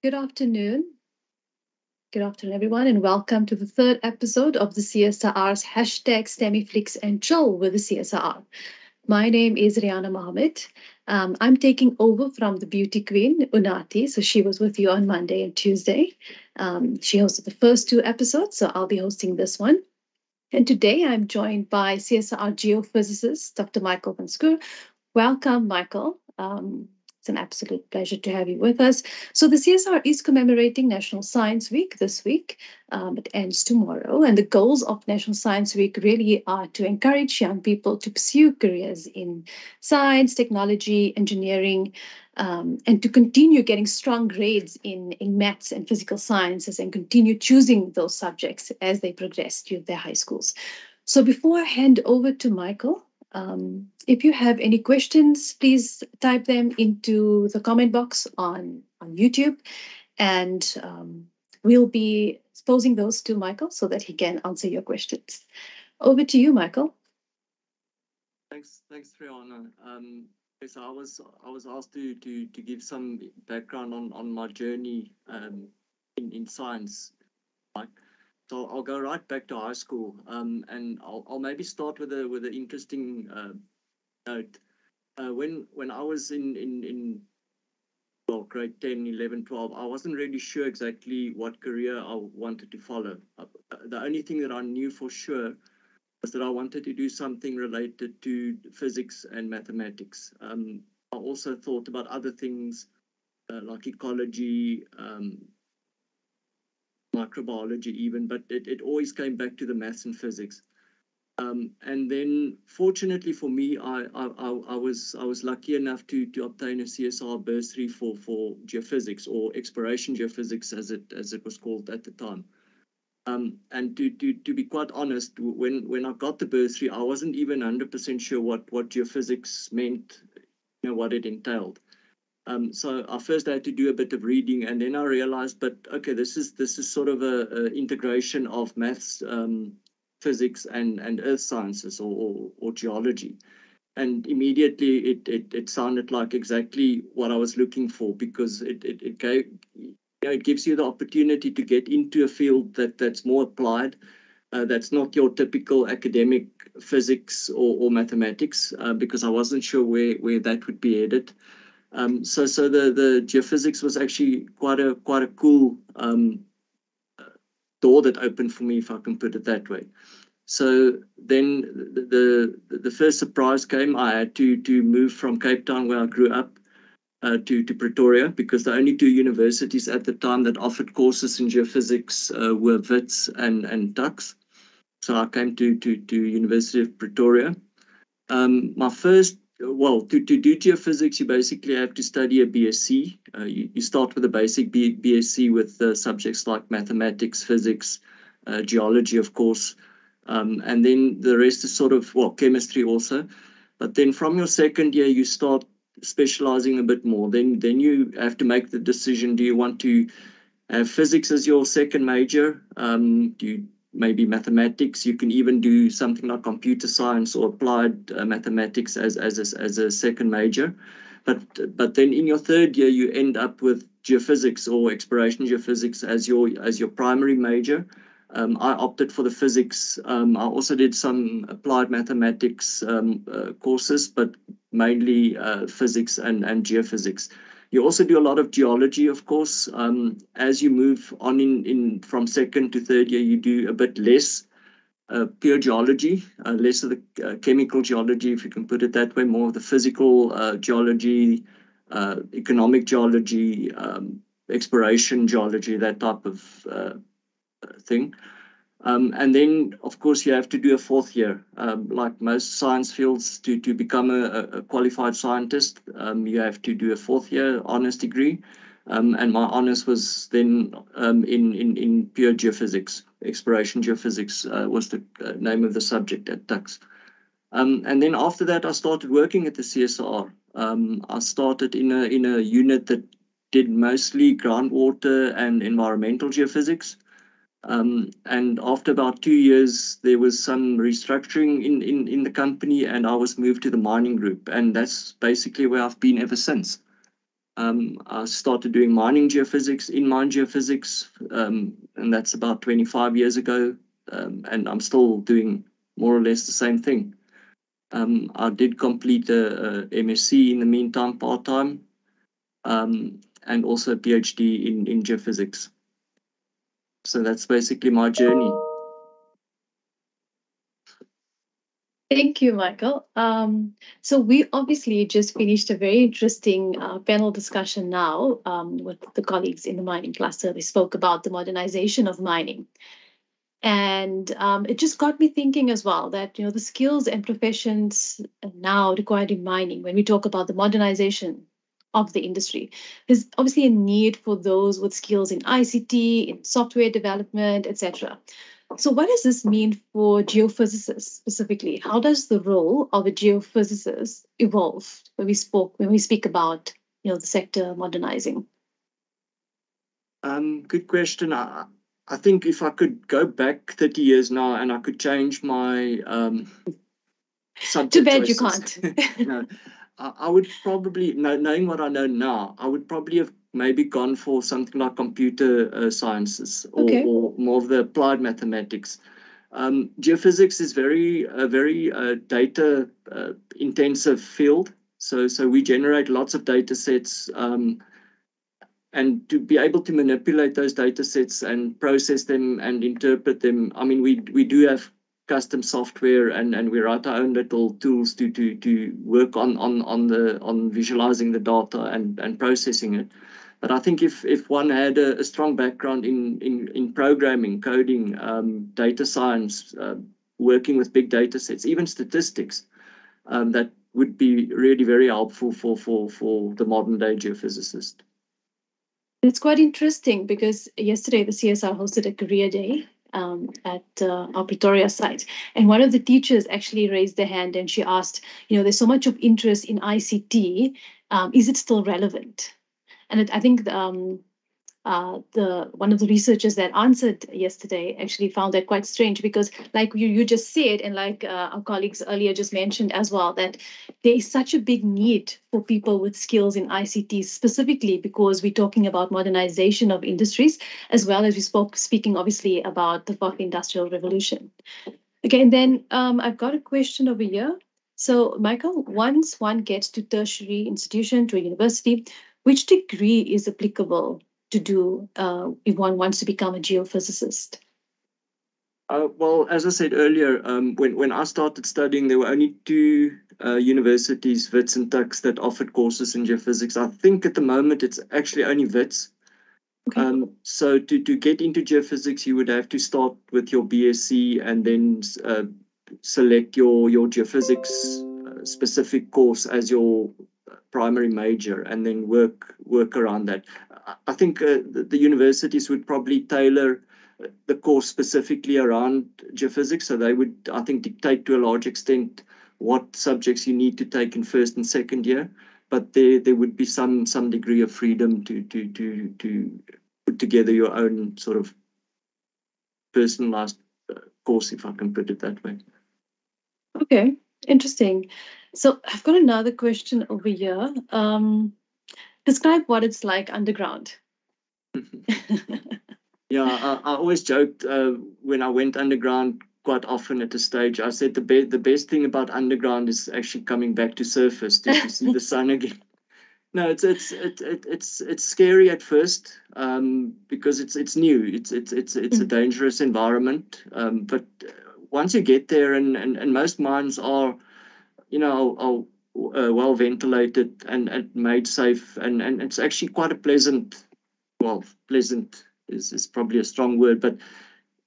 Good afternoon. Good afternoon, everyone, and welcome to the third episode of the CSIR's hashtag STEMiflix and Chill with the CSIR. My name is Rihanna Mohammed. Um, I'm taking over from the beauty queen, Unati. So she was with you on Monday and Tuesday. Um, she hosted the first two episodes, so I'll be hosting this one. And today I'm joined by CSIR geophysicist, Dr. Michael van. Welcome, Michael. Um, it's an absolute pleasure to have you with us. So the CSIR is commemorating National Science Week this week. Um, it ends tomorrow. And the goals of National Science Week really are to encourage young people to pursue careers in science, technology, engineering, um, and to continue getting strong grades in, in maths and physical sciences and continue choosing those subjects as they progress through their high schools. So before I hand over to Michael, um, if you have any questions, please type them into the comment box on, on YouTube and um, we'll be posing those to Michael so that he can answer your questions. Over to you, Michael. Thanks, thanks, Rihanna. Um, so I was I was asked to to to give some background on on my journey um, in in science. Like, so I'll, go right back to high school, um, and I'll, I'll maybe start with a with an interesting uh, note. Uh, when when I was in in in well, grade 10, 11, 12, I wasn't really sure exactly what career I wanted to follow. Uh, the only thing that I knew for sure was that I wanted to do something related to physics and mathematics. Um, I also thought about other things uh, like ecology, um, microbiology even, but it, it always came back to the maths and physics. Um, and then, fortunately for me, I, I, I, was I was lucky enough to to obtain a CSIR bursary for for geophysics or exploration geophysics, as it as it was called at the time. Um, and to, to to be quite honest, when when I got the bursary, I wasn't even 100% sure what what geophysics meant, you know, what it entailed. Um, so I first had to do a bit of reading, and then I realized, but okay, this is this is sort of a, a integration of maths, um, physics, and and earth sciences or, or, or geology, and immediately it, it it sounded like exactly what I was looking for because it it, it gave you know, it gives you the opportunity to get into a field that that's more applied. Uh, that's not your typical academic physics or, or mathematics uh, because I wasn't sure where, where that would be headed. Um, so so the the geophysics was actually quite a quite a cool um, door that opened for me, if I can put it that way. So then the, the the first surprise came. I had to to move from Cape Town, where I grew up, uh, to to Pretoria because the only two universities at the time that offered courses in geophysics uh, were Wits and and Tuks. So I came to to to University of Pretoria. Um, my first well, to, to do geophysics, you basically have to study a BSc. Uh, you, you start with a basic B, BSc with uh, subjects like mathematics, physics, uh, geology, of course, um, and then the rest is sort of, well, chemistry also. But then from your second year, you start specializing a bit more. Then, then you have to make the decision, do you want to have physics as your second major? Um, do you maybe mathematics. You can even do something like computer science or applied uh, mathematics as, as, a, as a second major. But, but then in your third year, you end up with geophysics or exploration geophysics as your, as your primary major. Um, I opted for the physics. Um, I also did some applied mathematics um, uh, courses, but mainly uh, physics and, and geophysics. You also do a lot of geology, of course. Um, as you move on in, in from second to third year, you do a bit less uh, pure geology, uh, less of the uh, chemical geology, if you can put it that way, more of the physical uh, geology, uh, economic geology, um, exploration geology, that type of uh, thing. Um, and then, of course, you have to do a fourth year. Um, like most science fields, to, to become a, a qualified scientist, um, you have to do a fourth year honors degree. Um, and my honors was then um, in, in, in pure geophysics. Exploration geophysics uh, was the uh, name of the subject at Tuks. Um, and then after that, I started working at the CSIR. I started in a, in a unit that did mostly groundwater and environmental geophysics. Um, and after about two years, there was some restructuring in, in, in the company, and I was moved to the mining group. And that's basically where I've been ever since. Um, I started doing mining geophysics in mine geophysics, um, and that's about 25 years ago. Um, and I'm still doing more or less the same thing. Um, I did complete a, a, MSc in the meantime, part time, um, and also a PhD in, in geophysics. So that's basically my journey. Thank you, Michael. Um, so we obviously just finished a very interesting uh, panel discussion now um, with the colleagues in the mining cluster. They spoke about the modernization of mining. And um, it just got me thinking as well that you know the skills and professions now required in mining, when we talk about the modernization of the industry, there's obviously a need for those with skills in ICT, in software development, etc. So, what does this mean for geophysicists specifically? How does the role of a geophysicist evolve when we spoke when we speak about you know the sector modernizing? Um, good question. I, I think if I could go back 30 years now and I could change my um, subject. Too bad choices, you can't. no, I, I, would probably, knowing what I know now, I would probably have maybe gone for something like computer uh, sciences or, okay. or, more of the applied mathematics. Um, geophysics is very, a very uh, data uh, intensive field. So, so we generate lots of data sets. Um, and to be able to manipulate those data sets and process them and interpret them i mean we we do have custom software and and we write our own little tools to to to work on on on the on visualizing the data and and processing it. But i think if if one had a, a strong background in in in programming coding um, data science uh, working with big data sets even statistics um, that would be really very helpful for for for the modern day geophysicist. It's quite interesting because yesterday the CSIR hosted a career day um, at uh, our Pretoria site. And one of the teachers actually raised their hand and she asked, you know, there's so much of interest in ICT. Um, is it still relevant? And it, I think um, uh, the one of the researchers that answered yesterday actually found that quite strange because like you you just said and like uh, our colleagues earlier just mentioned as well that there is such a big need for people with skills in ICT specifically because we're talking about modernization of industries as well as we spoke speaking obviously about the fourth industrial revolution. Okay, and then um, I've got a question over here. So, Michael, once one gets to tertiary institution, to a university, which degree is applicable to do uh, if one wants to become a geophysicist? Uh, well, as I said earlier, um, when, when I started studying, there were only two uh, universities, WITS and TUKS, that offered courses in geophysics. I think at the moment it's actually only WITS. Okay. Um, so to, to get into geophysics, you would have to start with your BSc and then uh, select your, your geophysics uh, specific course as your primary major and then work work around that. I think uh, the, the, universities would probably tailor uh, the course specifically around geophysics, so they would, I think, dictate to a large extent what subjects you need to take in first and second year. But there there would be some some degree of freedom to to to to put together your own sort of personalized uh, course, if I can put it that way. Okay, interesting. So I've got another question over here. Um, describe what it's like underground. yeah, I, I, always joked uh, when I went underground quite often at the stage. I said the be- the best thing about underground is actually coming back to surface to, to see the sun again. No, it's it's it, it, it's it's scary at first um, because it's it's new. It's it's it's it's a mm. dangerous environment. Um, but once you get there, and, and, and most mines are you know, are, uh, well ventilated and, and made safe. And, and it's actually quite a pleasant, well, pleasant is, is probably a strong word, but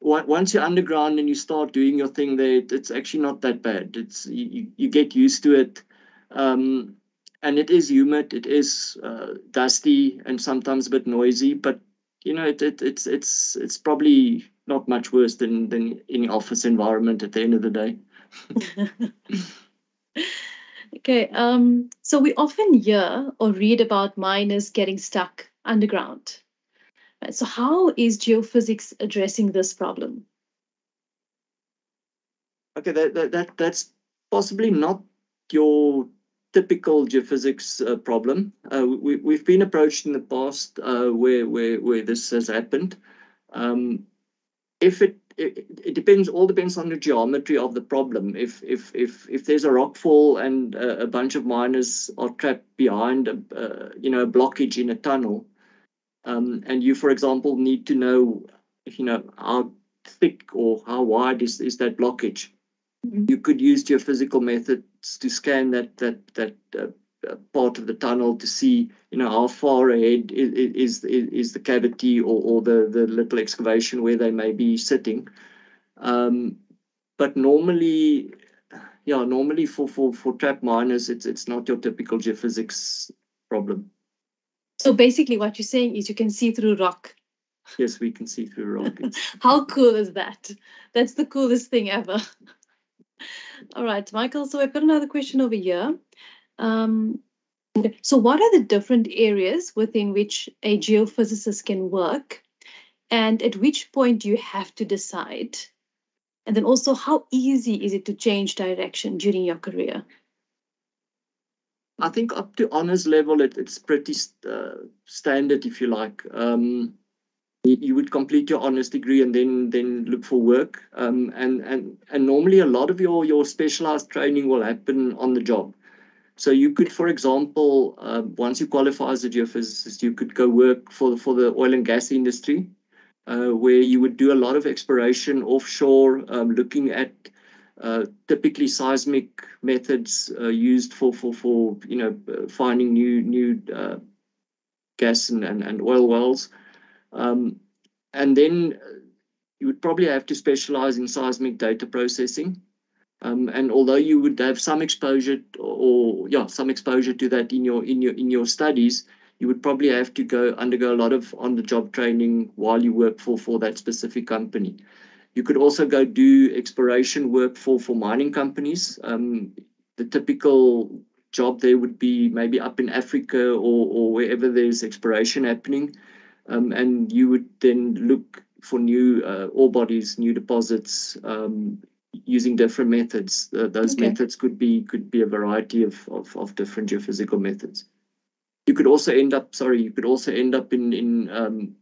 once you're underground and you start doing your thing there, it's actually not that bad. It's you, you get used to it. Um, and it is humid, it is uh, dusty and sometimes a bit noisy, but you know, it, it, it's it's it's probably not much worse than than any office environment at the end of the day. okay, um, so we often hear or read about miners getting stuck underground. So, how is geophysics addressing this problem? Okay, that, that, that that's possibly not your typical geophysics uh, problem. Uh, we, we've been approached in the past uh, where, where, where this has happened. Um, if it, it, it depends, all depends on the geometry of the problem. If if if if there's a rockfall and a, a bunch of miners are trapped behind a, uh, you know a blockage in a tunnel, um, and you, for example, need to know, you know, how thick or how wide is is that blockage. Mm-hmm. You could use geophysical methods to scan that that that uh, part of the tunnel to see, you know, how far ahead is is, is the cavity or, or the, the little excavation where they may be sitting. Um, but normally, yeah, normally for, for, for trap miners, it's it's not your typical geophysics problem. So basically, what you're saying is you can see through rock. Yes, we can see through rock. How cool is that? That's the coolest thing ever. All right, Michael. So I've got another question over here. Um, so, what are the different areas within which a geophysicist can work? And at which point do you have to decide? And then also, how easy is it to change direction during your career? I think up to honors level, it, it's pretty uh, standard, if you like. Um, you would complete your honors degree and then then look for work. Um, and and and normally, a lot of your your specialized training will happen on the job. So you could, for example, uh, once you qualify as a geophysicist, you could go work for, for the oil and gas industry, uh, where you would do a lot of exploration offshore, um, looking at uh, typically seismic methods uh, used for, for, for you know finding new new uh, gas and, and, and oil wells. Um, and then you would probably have to specialize in seismic data processing. Um, and although you would have some exposure or, yeah, some exposure to that in your in your in your studies, you would probably have to go undergo a lot of on-the-job training while you work for for that specific company. You could also go do exploration work for for mining companies. Um, the typical job there would be maybe up in Africa or or wherever there's exploration happening, um, and you would then look for new uh, ore bodies, new deposits, um, using different methods. Uh, those okay. methods could be could be a variety of, of, of different geophysical methods. You could also end up, sorry, you could also end up in in um,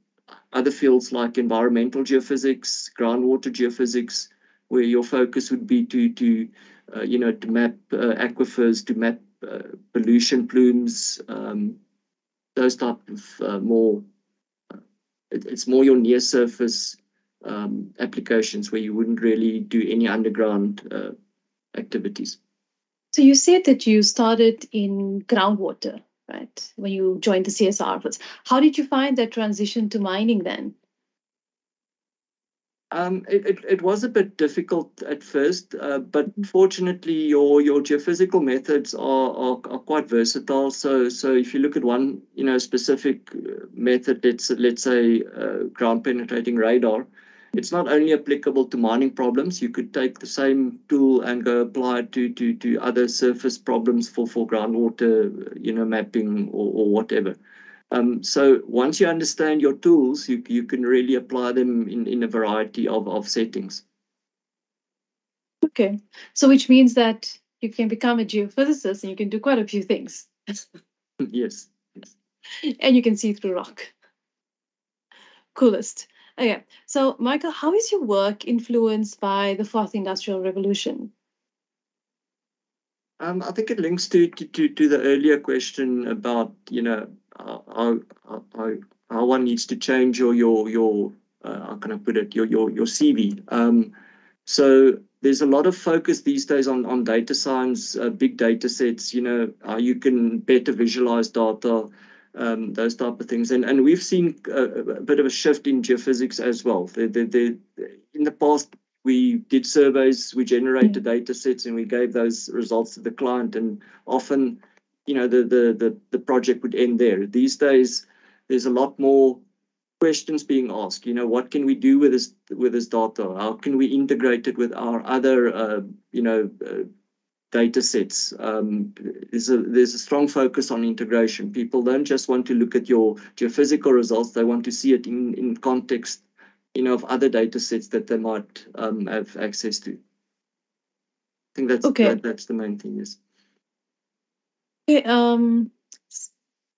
other fields like environmental geophysics, groundwater geophysics, where your focus would be to to uh, you know to map uh, aquifers, to map uh, pollution plumes, um, those type of uh, more. Uh, it, it's more your near surface um, applications where you wouldn't really do any underground uh, activities. So you said that you started in groundwater, right? When you joined the CSIR How did you find that transition to mining then? Um, it, it, it, was a bit difficult at first, uh, but mm-hmm. fortunately, your your geophysical methods are, are, are quite versatile. So so if you look at one you know specific uh, method, let's let's say uh, ground penetrating radar, it's not only applicable to mining problems. You could take the same tool and go apply it to, to, to other surface problems for, for groundwater, you know, mapping or, or whatever. Um, so once you understand your tools, you, you can really apply them in, in a variety of, of settings. Okay, so which means that you can become a geophysicist and you can do quite a few things. yes, yes. And you can see through rock. Coolest. Okay, so Michael, how is your work influenced by the fourth industrial revolution? Um, I think it links to, to, to, the earlier question about, you know, how, how, how one needs to change your, your, your uh, how can I put it, your, your, your CV. Um, so there's a lot of focus these days on, on data science, uh, big data sets, you know, how you can better visualize data, um, those type of things. And and we've seen a, a bit of a shift in geophysics as well. The, the, the, in the past, we did surveys, we generated mm-hmm. data sets, and we gave those results to the client. And often, you know, the, the the the project would end there. These days, there's a lot more questions being asked. You know, what can we do with this with this data? How can we integrate it with our other, uh, you know, uh, data sets. Um, there's, a, there's a strong focus on integration. People don't just want to look at your geophysical results, they want to see it in, in context you know, of other data sets that they might um, have access to. I think that's, okay. that, that's the main thing, yes. Okay, um,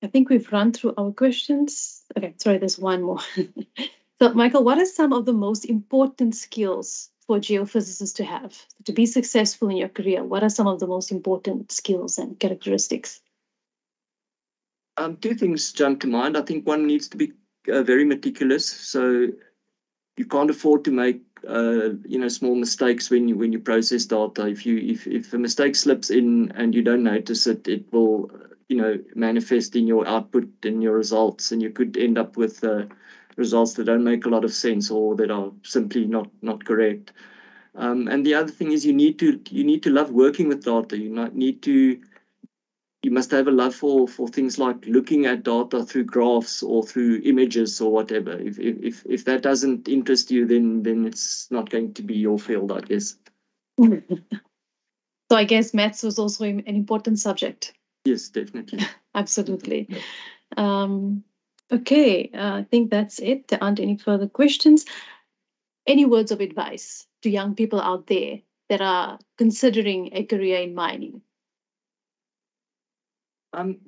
I think we've run through our questions. Okay, sorry, there's one more. so, Michael, what are some of the most important skills for geophysicists to have to be successful in your career? What are some of the most important skills and characteristics? Um, two things jump to mind. I think one needs to be uh, very meticulous. So you can't afford to make uh, you know small mistakes when you when you process data. If you if if a mistake slips in and you don't notice it, it will you know manifest in your output and your results, and you could end up with uh, results that don't make a lot of sense or that are simply not not correct. Um, and the other thing is you need to you need to love working with data. You need to you must have a love for for things like looking at data through graphs or through images or whatever. If if if that doesn't interest you, then then it's not going to be your field, I guess. so I guess maths was also an important subject. Yes, definitely. Absolutely. Um, okay, uh, I think that's it. There aren't any further questions. Any words of advice to young people out there that are considering a career in mining? Um,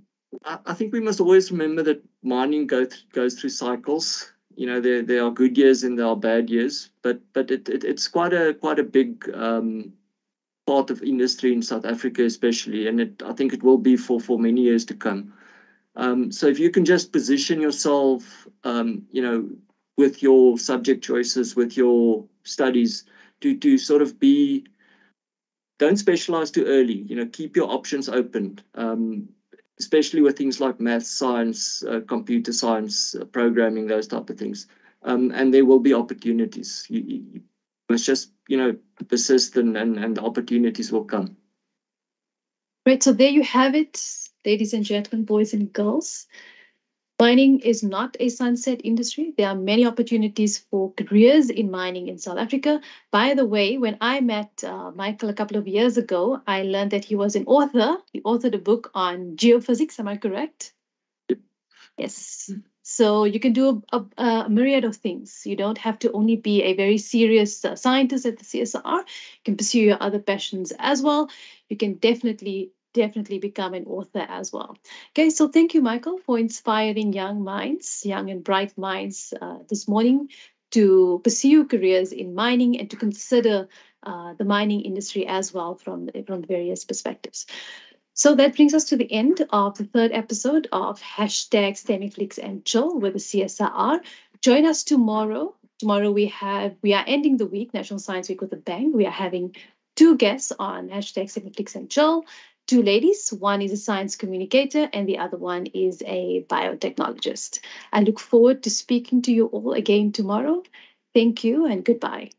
I, think we must always remember that mining go th- goes through cycles. You know, there there are good years and there are bad years, but but it, it it's quite a quite a big um, part of industry in South Africa, especially, and it I think it will be for for many years to come. Um, so if you can just position yourself, um, you know, with your subject choices, with your studies, to to sort of be don't specialize too early. You know, keep your options open. Um, especially with things like math, science, uh, computer science, uh, programming, those type of things. Um, and there will be opportunities. You, you, must just, you know, persist and, and, and opportunities will come. Right. So there you have it, ladies and gentlemen, boys and girls. Mining is not a sunset industry. There are many opportunities for careers in mining in South Africa. By the way, when I met uh, Michael a couple of years ago, I learned that he was an author. He authored a book on geophysics. Am I correct? Yes. So you can do a, a, a, myriad of things. You don't have to only be a very serious uh, scientist at the CSIR. You can pursue your other passions as well. You can definitely definitely become an author as well. Okay, so thank you, Michael, for inspiring young minds, young and bright minds uh, this morning to pursue careers in mining and to consider uh, the mining industry as well from, from various perspectives. So that brings us to the end of the third episode of hashtag STEMIFlix and Chill with the CSIR. Join us tomorrow. Tomorrow we have we are ending the week, National Science Week with a bang. We are having two guests on hashtag STEMIFlix and Chill two ladies. One is a science communicator, and the other one is a biotechnologist. I look forward to speaking to you all again tomorrow. Thank you and goodbye.